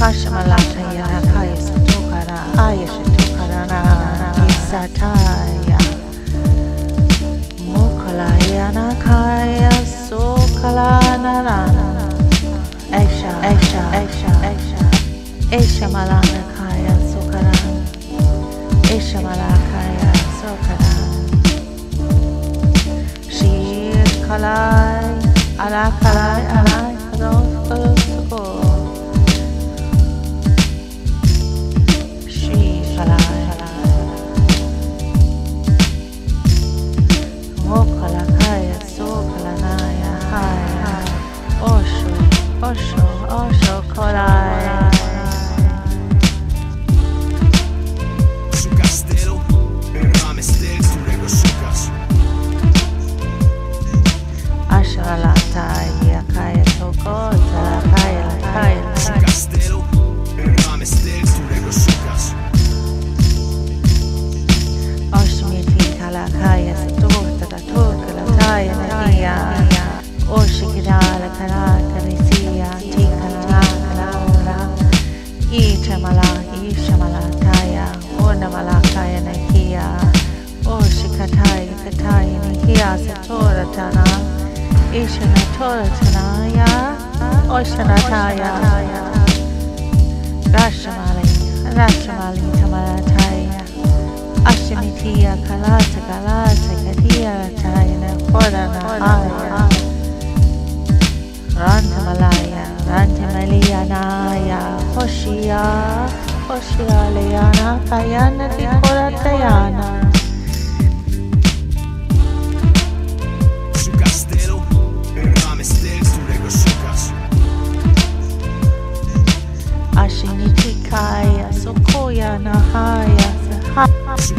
Kashamalata Yarakaya Satokara Ayash Tokarana Isataya Mukalayana Kaya Sokalanana Esha Esha Esha Esha Esha Malana Kaya Sokaran Esha Malakaya Sokaran Shir Kalai Alakalai Alai Kados Mokalakaya Sokalanaya Haya Osho Osho Osho Kolai Su castelo, Ramestel, Turego Sukas. Ashralata Yakaya Toko Tarakaya Lakaya Su castelo, Ramestel, Turego Sukas. Oshmiti Kalakaya Satorta Rashamali, Rashamali, Tamanataya, Ashamitia, Kalasa, Kalasa, Naya Hoshia Hoshia Leana Kayana Tikoratayana Su castelo, Ramestel, Turego Sukas. Ashinitikaya Sokoya Nahaya Saha Su